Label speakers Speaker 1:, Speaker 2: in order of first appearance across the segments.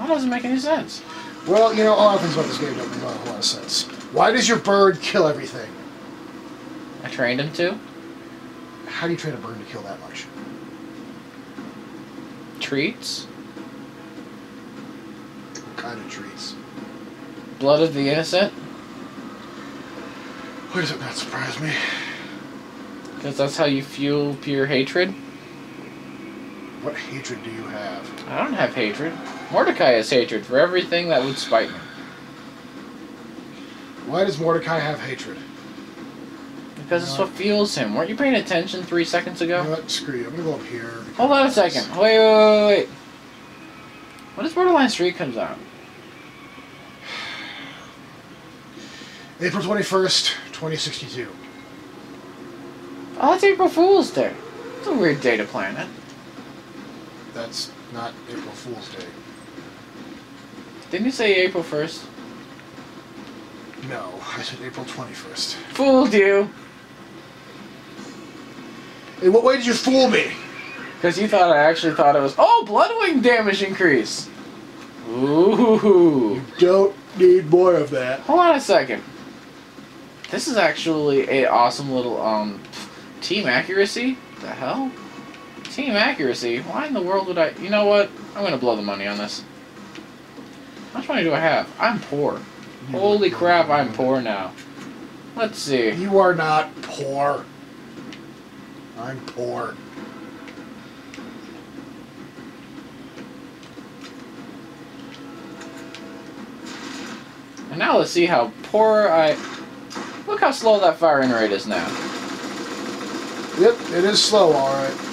Speaker 1: That doesn't make any sense.
Speaker 2: Well, you know, a lot of things about this game don't make a whole lot of sense. Why does your bird kill everything?
Speaker 1: I trained him to.
Speaker 2: How do you train a bird to kill that much?
Speaker 1: Treats.
Speaker 2: What kind of treats?
Speaker 1: Blood of the innocent.
Speaker 2: Why does it not surprise me?
Speaker 1: Because that's how you fuel pure hatred.
Speaker 2: What hatred do you have?
Speaker 1: I don't have hatred. Mordecai has hatred for everything that would spite me.
Speaker 2: Why does Mordecai have hatred?
Speaker 1: Because it's what fuels him. Weren't you paying attention three seconds
Speaker 2: You
Speaker 1: ago?
Speaker 2: know what? Screw you. I'm gonna go up here.
Speaker 1: Hold on a second. Wait, wait, wait, wait. When does Borderlands 3 comes out?
Speaker 2: April 21st, 2062.
Speaker 1: Oh, that's April Fool's Day. It's a weird day to plan it.
Speaker 2: That's not April Fool's Day.
Speaker 1: Didn't you say April 1st?
Speaker 2: No, I said April 21st.
Speaker 1: Fooled you.
Speaker 2: In what way did you fool me?
Speaker 1: Because you thought I actually thought it was, oh, Bloodwing damage increase. Ooh.
Speaker 2: You don't need more of that.
Speaker 1: Hold on a second. This is actually a awesome little um team accuracy. The hell? Team accuracy? Why in the world would I? You know what? I'm gonna blow the money on this. How much money do I have? I'm poor. Holy crap! I'm poor now. Let's see.
Speaker 2: You are not poor. I'm poor.
Speaker 1: And now let's see how poor I. Look how slow that firing rate is now.
Speaker 2: Yep, it is slow, alright.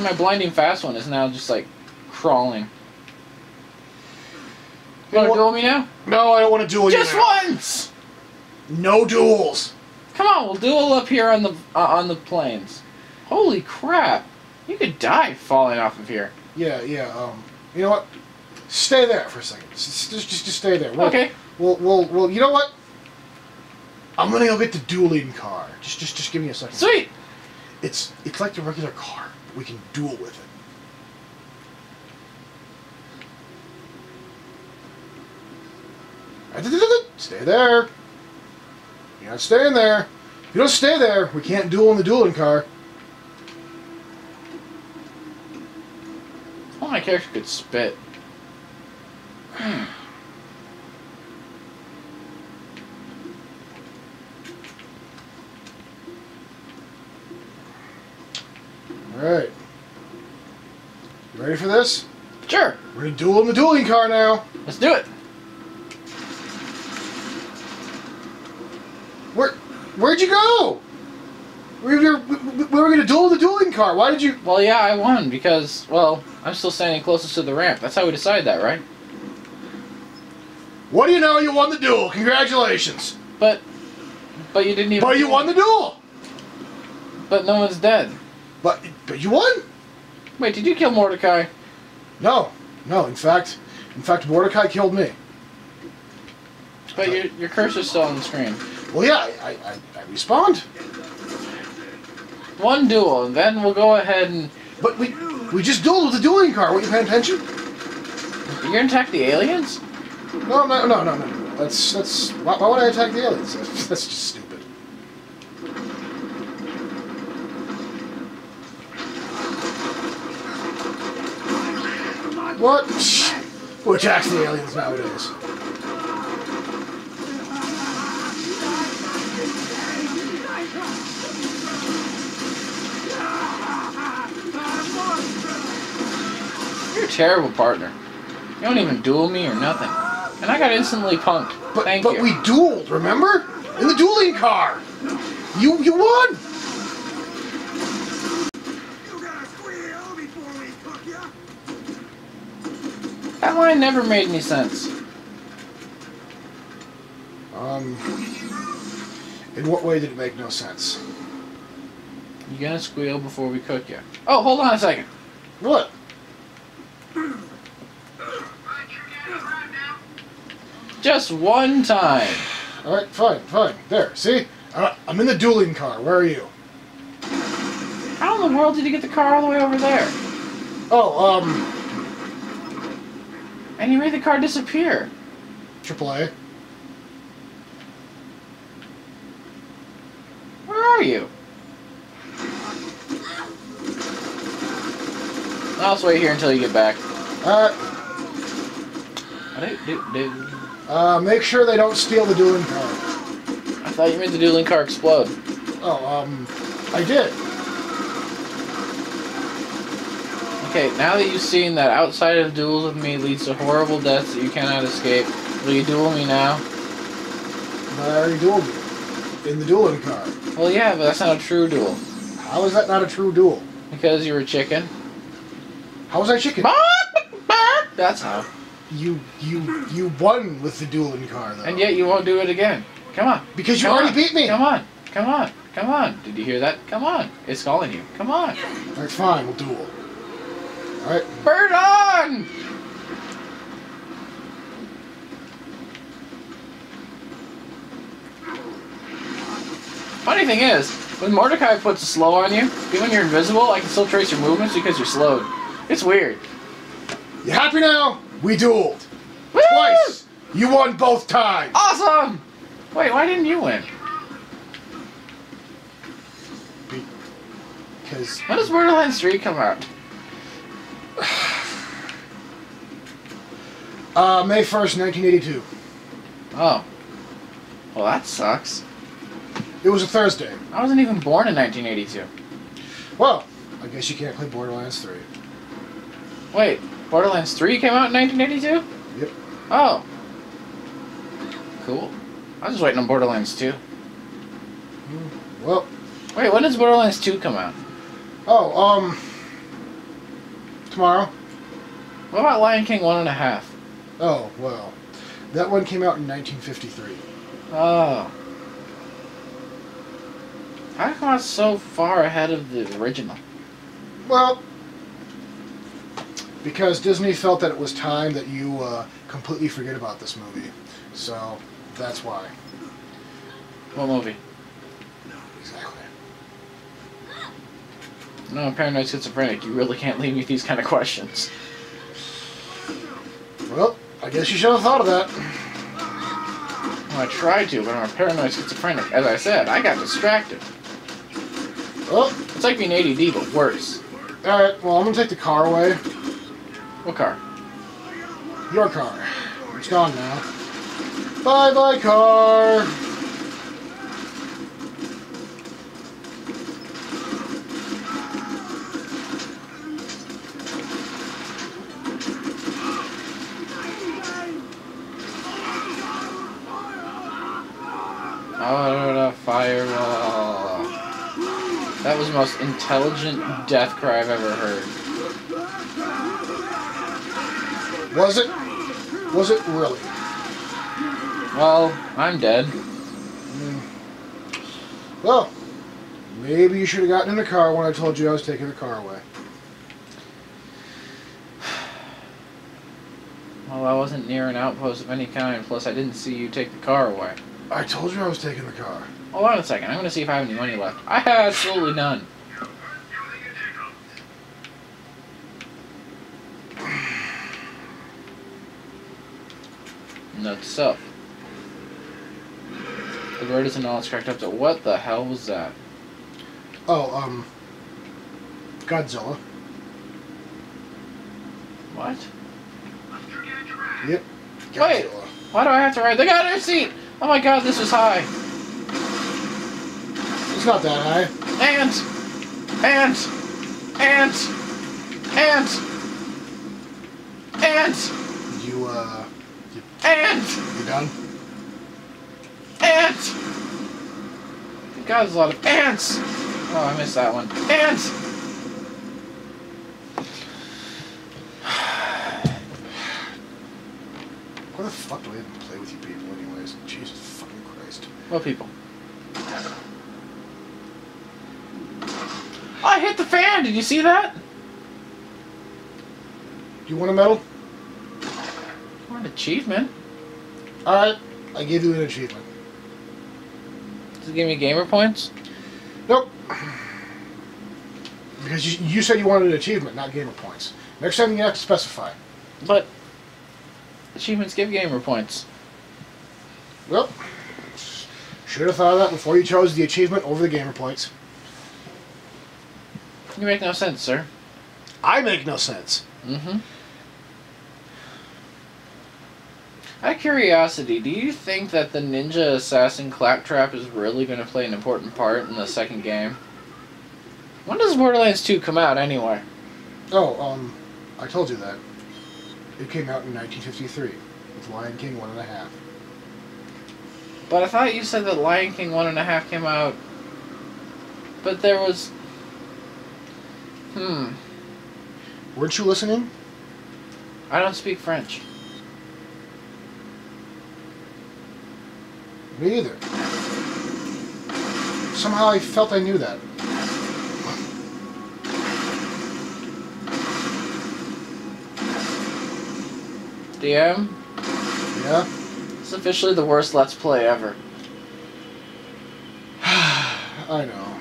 Speaker 1: My blinding fast one is now just like crawling. You wanna
Speaker 2: What-
Speaker 1: duel me now?
Speaker 2: No, I don't want to duel
Speaker 1: Just
Speaker 2: you now.
Speaker 1: once!
Speaker 2: No duels.
Speaker 1: Come on, we'll duel up here on the uh, on the plains. Holy crap! You could die falling off of here.
Speaker 2: Yeah, yeah. Um, you know what? Stay there for a second. Just, just, just, just stay there. We'll,
Speaker 1: Okay.
Speaker 2: We'll, we'll, we'll. You know what? I'm gonna go get the dueling car. Just, just, just give me a second.
Speaker 1: Sweet.
Speaker 2: It's, it's like the regular car. We can duel with it. Stay there. You're not staying there. If you don't stay there, we can't duel in the dueling car.
Speaker 1: Oh, my character could spit. Hmm.
Speaker 2: Alright. You ready for this?
Speaker 1: Sure.
Speaker 2: We're gonna duel in the dueling car now.
Speaker 1: Let's do it.
Speaker 2: Where, where'd you go? We were, we, we were gonna duel in the dueling car. Why did you?
Speaker 1: Well, yeah, I won because, well, I'm still standing closest to the ramp. That's how we decide that, right?
Speaker 2: What do you know? You won the duel. Congratulations.
Speaker 1: But, but you didn't even.
Speaker 2: But you won the duel.
Speaker 1: But no one's dead.
Speaker 2: But but you won.
Speaker 1: Wait, did you kill Mordecai?
Speaker 2: No, no. In fact, in fact, Mordecai killed me.
Speaker 1: But your your curse is still on the screen.
Speaker 2: Well, yeah, I I, I, respawned.
Speaker 1: One duel, and then we'll go ahead and
Speaker 2: But we we just dueled with the dueling car. Were you paying attention?
Speaker 1: you're gonna attack the aliens.
Speaker 2: No, no, no, no, no. That's that's. Why, why would I attack the aliens? That's just stupid. What? Who attacks the aliens nowadays?
Speaker 1: You're a terrible partner. You don't even duel me or nothing. And I got instantly punked.
Speaker 2: But
Speaker 1: Thank
Speaker 2: but
Speaker 1: you.
Speaker 2: we dueled, remember? In the dueling car. You you won.
Speaker 1: Line never made any sense.
Speaker 2: Um. In what way did it make no sense?
Speaker 1: You gonna squeal before we cook you? Oh, hold on a second.
Speaker 2: What?
Speaker 1: Just one time.
Speaker 2: All right, fine, fine. There, see? Uh, I'm in the dueling car. Where are you?
Speaker 1: How in the world did you get the car all the way over there?
Speaker 2: Oh, um,
Speaker 1: And you made the car disappear.
Speaker 2: AAA.
Speaker 1: Where are you? I'll just wait here until you get back.
Speaker 2: Alright,
Speaker 1: Do, do, do.
Speaker 2: uh, make sure they don't steal the dueling car.
Speaker 1: I thought you made the dueling car explode.
Speaker 2: Oh, um, I did.
Speaker 1: Okay, now that you've seen that outside of duels with me leads to horrible deaths that you cannot escape, will you duel me now?
Speaker 2: But I already dueled you. In the dueling car.
Speaker 1: Well, yeah, but that's not a true duel.
Speaker 2: How is that not a true duel?
Speaker 1: Because you were a chicken.
Speaker 2: How was I chicken?
Speaker 1: That's how.
Speaker 2: You, you, you won with the dueling car, though.
Speaker 1: And yet you won't do it again. Come on.
Speaker 2: Because you
Speaker 1: Come
Speaker 2: already
Speaker 1: on.
Speaker 2: beat me.
Speaker 1: Come on. Come on. Come on. Did you hear that? Come on. It's calling you. Come on.
Speaker 2: Alright, fine, we'll duel. Alright.
Speaker 1: Bird on! Funny thing is, when Mordecai puts a slow on you, even when you're invisible, I can still trace your movements because you're slowed. It's weird.
Speaker 2: You happy now? We dueled.
Speaker 1: Woo!
Speaker 2: Twice. You won both times.
Speaker 1: Awesome! Wait, why didn't you win?
Speaker 2: Because
Speaker 1: When does Borderlands 3 come out?
Speaker 2: Uh, May 1st, 1982.
Speaker 1: Oh. Well, that sucks.
Speaker 2: It was a Thursday.
Speaker 1: I wasn't even born in 1982.
Speaker 2: Well, I guess you can't play Borderlands 3.
Speaker 1: Wait, Borderlands 3 came out in 1982?
Speaker 2: Yep.
Speaker 1: Oh. Cool. I was just waiting on Borderlands 2.
Speaker 2: Well,
Speaker 1: Wait, when does Borderlands 2 come out?
Speaker 2: oh, um, tomorrow.
Speaker 1: What about Lion King 1.5?
Speaker 2: Oh, well, that one came out in 1953.
Speaker 1: Oh. How come it's so far ahead of the original?
Speaker 2: Well, because Disney felt that it was time that you uh, completely forget about this movie. So, that's why.
Speaker 1: What movie?
Speaker 2: No, exactly.
Speaker 1: No, I'm paranoid schizophrenic. You really can't leave me with these kind of questions.
Speaker 2: I guess you should have thought of that.
Speaker 1: Well, I tried to, but I'm a paranoid schizophrenic. As I said, I got distracted.
Speaker 2: Well,
Speaker 1: It's like being ADD, but worse.
Speaker 2: alright, well, I'm gonna take the car away.
Speaker 1: What car?
Speaker 2: Your car. It's gone now. Bye bye, car.
Speaker 1: That was the most intelligent death cry I've ever heard.
Speaker 2: Was it? Was it really?
Speaker 1: Well, I'm dead. Hmm.
Speaker 2: Well, maybe you should have gotten in the car when I told you I was taking the car away.
Speaker 1: Well, I wasn't near an outpost of any kind, plus I didn't see you take the car away.
Speaker 2: I told you I was taking the car.
Speaker 1: Hold on a second, I'm gonna see if I have any money left. I have absolutely none. Note up. The bird is an all it's cracked up to. What the hell was that?
Speaker 2: Oh, um, Godzilla.
Speaker 1: What?
Speaker 2: Yep.
Speaker 1: Wait. Why do I have to ride the goddamn seat? Oh my god, this is high.
Speaker 2: It's not that high.
Speaker 1: And, and, and, and, and,
Speaker 2: You, uh,
Speaker 1: and,
Speaker 2: you done?
Speaker 1: and. God, there's a lot of ants. Oh, I missed that one. Ants.
Speaker 2: Why the fuck do I even play with you people anyways? Jesus fucking Christ.
Speaker 1: What people? I hit the fan. Did you see that?
Speaker 2: You want a medal?
Speaker 1: What an achievement.
Speaker 2: Alright, I gave you an achievement.
Speaker 1: Does it give me gamer points?
Speaker 2: Nope. Because you, you said you wanted an achievement, not gamer points. Next time you have to specify.
Speaker 1: But achievements give gamer points.
Speaker 2: Well, should have thought of that before you chose the achievement over the gamer points.
Speaker 1: You make no sense, sir.
Speaker 2: I make no sense.
Speaker 1: Mm-hmm. Out of curiosity, do you think that the ninja assassin Claptrap is really going to play an important part in the second game? When does Borderlands 2 come out, anyway?
Speaker 2: Oh, um, I told you that. It came out in 1953 with Lion King one and a half.
Speaker 1: But I thought you said that Lion King 1.5 came out. But there was. Hmm.
Speaker 2: Weren't you listening?
Speaker 1: I don't speak French.
Speaker 2: Me either. Somehow I felt I knew that.
Speaker 1: DM,
Speaker 2: Yeah?
Speaker 1: it's officially the worst Let's Play ever.
Speaker 2: I know. I know.